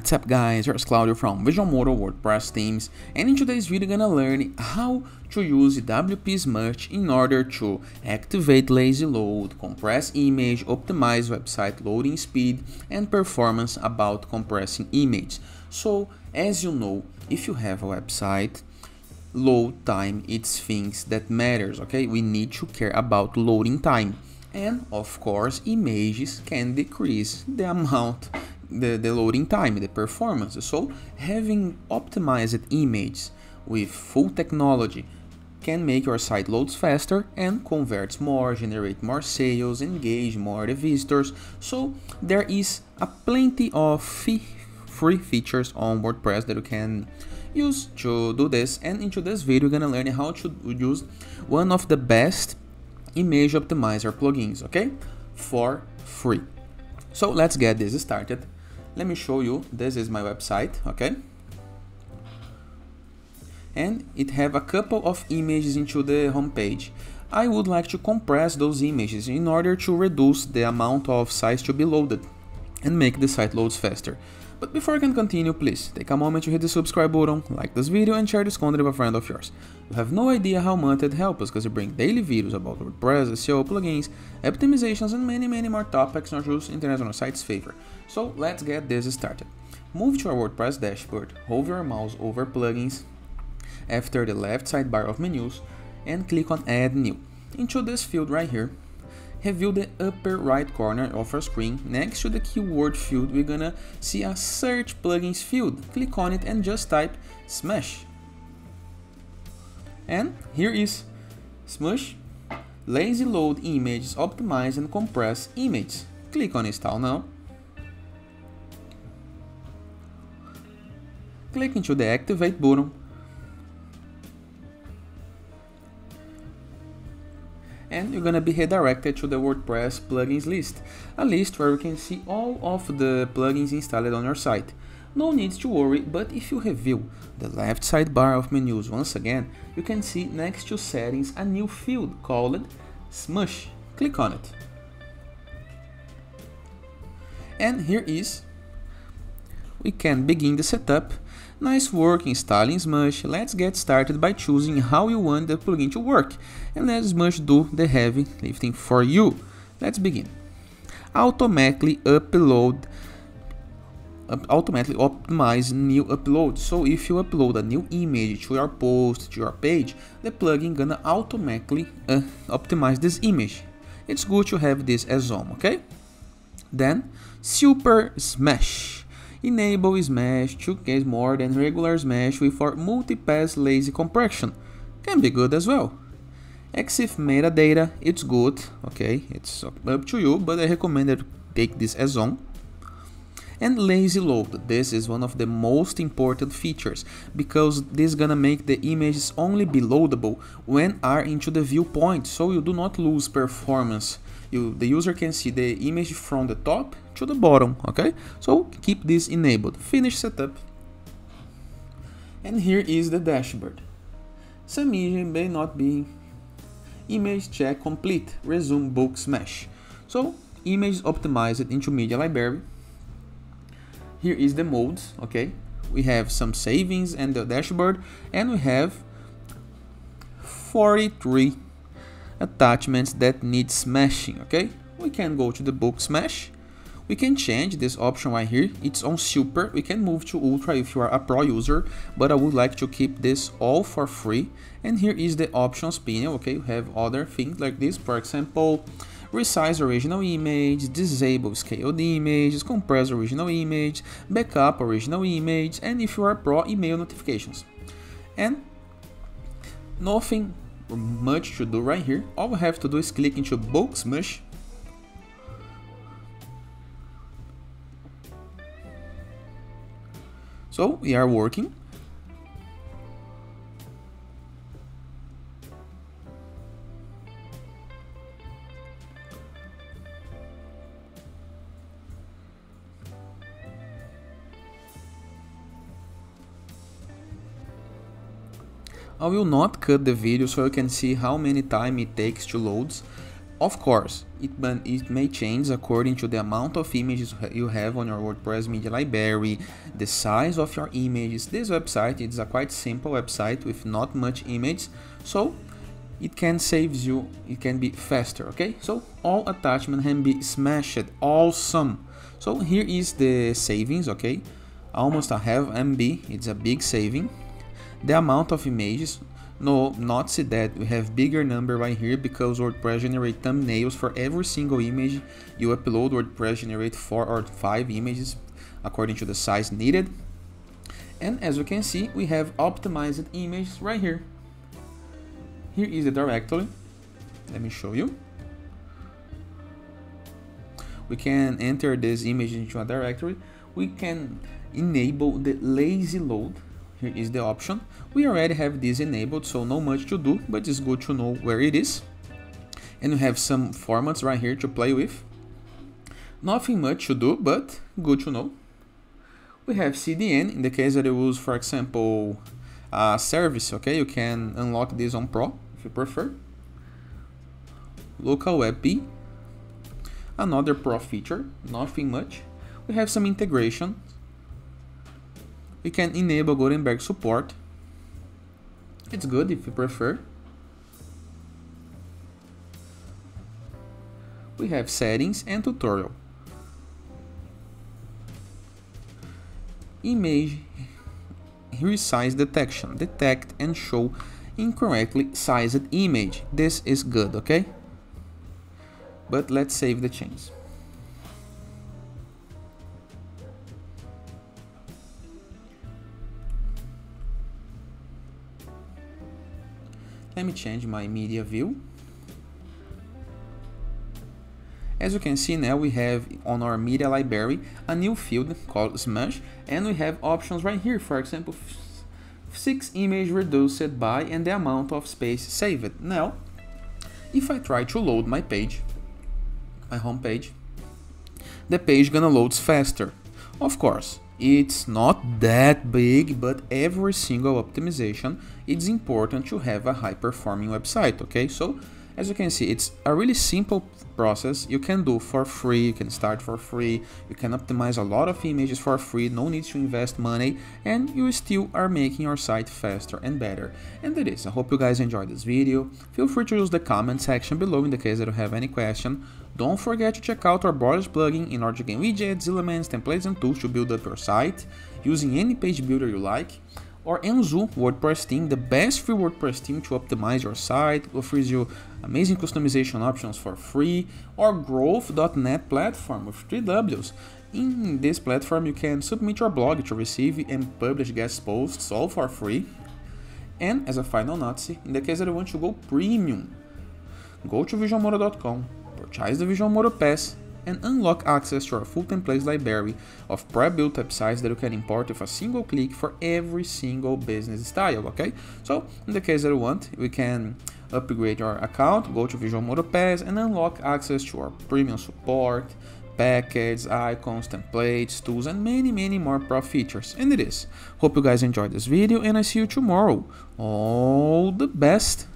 What's up guys, here's Claudio from Visualmodo WordPress themes and in today's video we're gonna learn how to use WP Smush in order to activate lazy load, compress image, optimize website loading speed and performance about compressing image. So as you know, if you have a website, load time it's things that matters, okay? We need to care about loading time and of course images can decrease the amount the, the loading time, the performance. So having optimized images with full technology can make your site loads faster and converts more, generate more sales, engage more the visitors. So there is a plenty of free features on WordPress that you can use to do this and into this video you're gonna learn how to use one of the best image optimizer plugins okay for free so let's get this started let me show you. This is my website okay? And it have a couple of images into the home page I would like to compress those images in order to reduce the amount of size to be loaded and make the site loads faster. But before I can continue, please take a moment to hit the subscribe button, like this video and share this content with a friend of yours. You have no idea how much it helps us because we bring daily videos about WordPress, SEO, plugins, optimizations and many many more topics not just international site's favor. So let's get this started. Move to our WordPress dashboard, hold your mouse over plugins after the left sidebar of menus and click on add new. Into this field right here, review the upper right corner of our screen. Next to the keyword field, we're gonna see a search plugins field. Click on it and just type Smush. And here is Smush Lazy Load Images Optimize and Compress Images. Click on install now. Click into the activate button and you're gonna be redirected to the WordPress plugins list, a list where you can see all of the plugins installed on your site. No need to worry, but if you review the left sidebar of menus once again, you can see next to settings a new field called Smush. Click on it. And here is, we can begin the setup Nice work installing Smush, let's get started by choosing how you want the plugin to work, and let Smush do the heavy lifting for you. Let's begin. Automatically upload automatically optimize new uploads. So if you upload a new image to your post, to your page, the plugin gonna automatically uh, optimize this image. It's good to have this as on, okay? Then Super Smush. Enable Smush to get more than regular Smush with our multi-pass lossy compression. Can be good as well. EXIF metadata, it's good, okay, it's up to you, but I recommend that take this as on. And lazy load, this is one of the most important features, because this is gonna make the images only be loadable when are into the viewport, so you do not lose performance. You the user can see the image from the top to the bottom okay? So keep this enabled. Finish setup. And here is the dashboard. Some image may not be image check complete. Resume bulk smush. So image optimized into media library here is the modes okay we have some savings and the dashboard and we have 43 attachments that need smashing, okay? We can go to the bulk smush. We can change this option right here. It's on super. We can move to ultra if you are a pro user, but I would like to keep this all for free. And here is the options panel, okay? You have other things like this, for example, resize original image, disable scaled images, compress original image, backup original image, and if you are pro, email notifications. And nothing much to do right here. All we have to do is click into bulk smush So we are working. I will not cut the video so you can see how many time it takes to load. Of course, it, it may change according to the amount of images you have on your WordPress media library, the size of your images. This website is a quite simple website with not much images, so it can save you, it can be faster, okay? So all attachment can be smashed, awesome. So here is the savings, okay? Almost a half MB, it's a big saving. The amount of images, no, not see that. We have bigger number right here because WordPress generate thumbnails for every single image you upload. WordPress generate four or five images according to the size needed. And as you can see, we have optimized images right here. Here is the directory. Let me show you. We can enter this image into a directory. We can enable the lazy load here is the option. We already have this enabled, so no much to do, but it's good to know where it is. And we have some formats right here to play with. Nothing much to do, but good to know. We have CDN, in the case that you use, for example, a service, okay? You can unlock this on Pro, if you prefer. Local WebP, another Pro feature, nothing much. We have some integration, we can enable Gutenberg support. It's good if you prefer. We have settings and tutorial. Image resize detection. Detect and show incorrectly sized image. This is good, okay? But let's save the change. Let me change my media view. As you can see now we have on our media library a new field called Smush and we have options right here for example 6 image reduced by and the amount of space saved. Now if I try to load my page, my home page, the page gonna loads faster. Of course, it's not that big, but every single optimization, it's important to have a high performing website, okay? So as you can see, it's a really simple process you can do for free, you can start for free, you can optimize a lot of images for free, no need to invest money, and you still are making your site faster and better. And that is, I hope you guys enjoyed this video. Feel free to use the comment section below in the case that you have any question. Don't forget to check out our Borderless plugin in order to gain widgets, elements, templates and tools to build up your site using any page builder you like or Enzu WordPress theme, the best free WordPress theme to optimize your site, offers you amazing customization options for free, or Growth.net platform with 3 Ws. In this platform, you can submit your blog to receive and publish guest posts all for free. And as a final note, in the case that you want to go premium, go to visualmodo.com, purchase the Visualmodo Pass, and unlock access to our full templates library of pre-built websites that you can import with a single click for every single business style, okay? So, in the case that you want, we can upgrade your account, go to Visualmodo Pass and unlock access to our premium support, packages, icons, templates, tools, and many, many more pro features. And it is. Hope you guys enjoyed this video and I see you tomorrow. All the best!